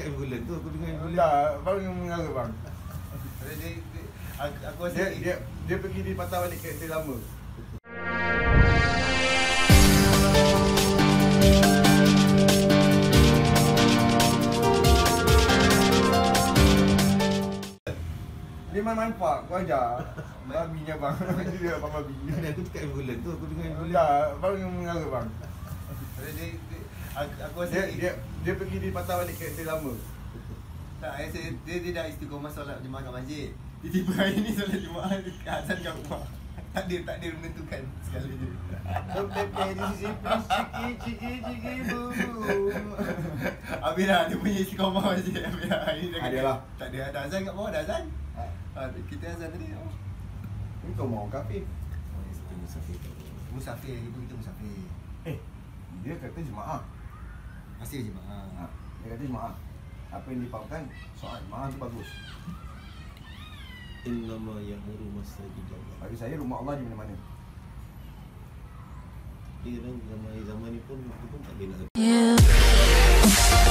cakap ambulan tu aku dengar ambulan. Tak, bang yang mengarut bang. Dia, dia, dia, aku, aku rasa Dia dia dia pergi di patah balik kereta lama. Dia main manfaat, kau ajar. Babinya bang. Dia abang babi. Ni aku cakap ambulan tu aku dengar ambulan. Tak, bang yang mengarut bang. dia, dia, aku, aku rasa Dia dia dia pergi di patah balik kereta lama. Tak, saya rasa dia, dia dah istiqomah solat jemaah kat masjid Tiba-tiba hari ni solat jemaah dia azan kat rumah Tak ada, tak ada menentukan sekali je boom. Habis dah dia punya istiqomah masjid Habis dah hari ni dah Ada lah. Tak ada, ada azan kat bawah, dah azan ha, Kita azan tadi oh. Ni kau mau kafir. Oh, ya, satu musafir Musafir, ibu kita musafir Eh, dia kata jemaah. Masih Ha, jemaah dia kata jemaah. Apa yang dipautkan soal jemaah tu bagus. Innama ya'muru masajid Allah. Bagi saya rumah Allah di mana-mana. Dia kadang zaman zaman ni pun aku pun tak boleh nak You